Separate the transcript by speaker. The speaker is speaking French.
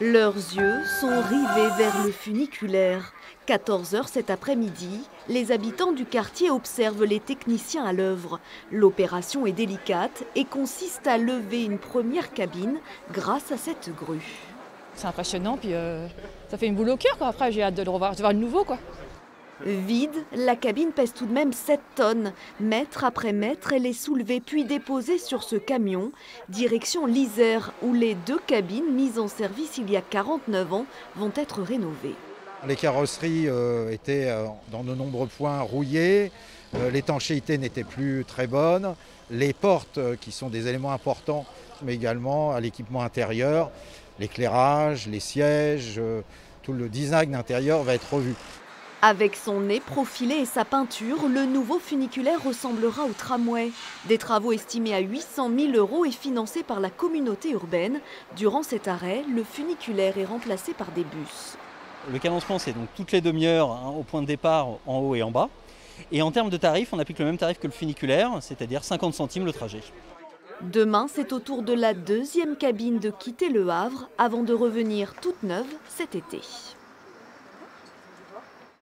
Speaker 1: Leurs yeux sont rivés vers le funiculaire. 14h cet après-midi, les habitants du quartier observent les techniciens à l'œuvre. L'opération est délicate et consiste à lever une première cabine grâce à cette grue.
Speaker 2: C'est impressionnant, puis euh, ça fait une boule au cœur. Quoi. Après, j'ai hâte de le revoir, de voir le nouveau. Quoi.
Speaker 1: Vide, la cabine pèse tout de même 7 tonnes. Mètre après mètre, elle est soulevée puis déposée sur ce camion, direction l'Isère, où les deux cabines mises en service il y a 49 ans vont être rénovées.
Speaker 3: Les carrosseries euh, étaient euh, dans de nombreux points rouillées, euh, l'étanchéité n'était plus très bonne, les portes, qui sont des éléments importants, mais également à l'équipement intérieur, l'éclairage, les sièges, tout le design intérieur va être revu.
Speaker 1: Avec son nez profilé et sa peinture, le nouveau funiculaire ressemblera au tramway. Des travaux estimés à 800 000 euros et financés par la communauté urbaine. Durant cet arrêt, le funiculaire est remplacé par des bus.
Speaker 4: Le cadencement, c'est donc toutes les demi-heures hein, au point de départ en haut et en bas. Et en termes de tarifs, on applique le même tarif que le funiculaire, c'est-à-dire 50 centimes le trajet.
Speaker 1: Demain, c'est au tour de la deuxième cabine de quitter le Havre avant de revenir toute neuve cet été.